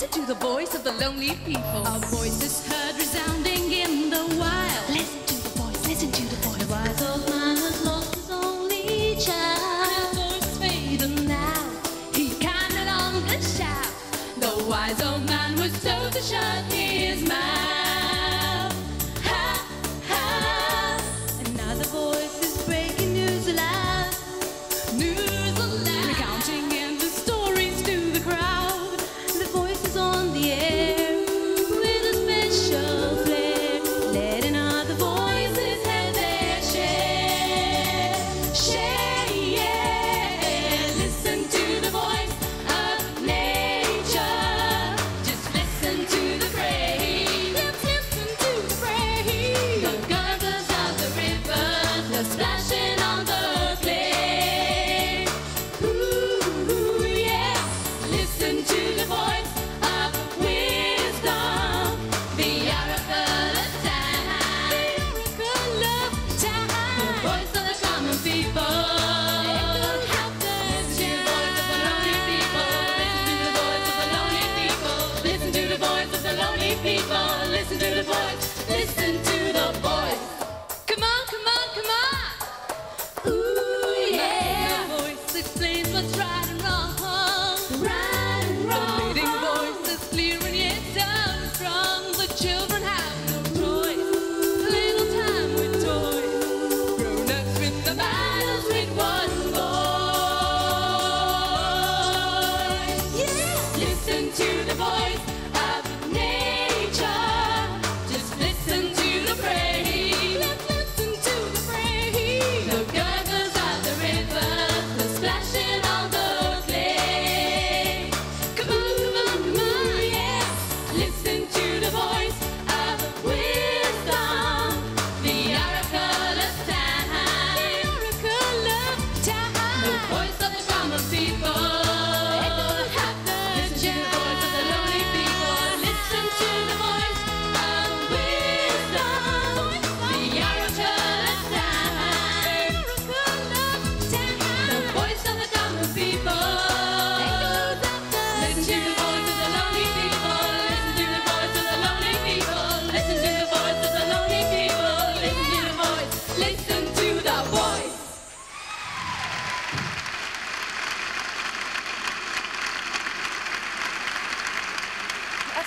Listen to the voice of the lonely people. Our voice is heard resounding in the wild. Listen to the voice, listen to the voice. The wise old man has lost his only child. His voice fading now, he can no longer shout. The wise old man was told to shut his mouth.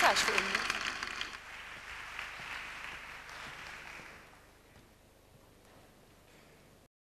感受的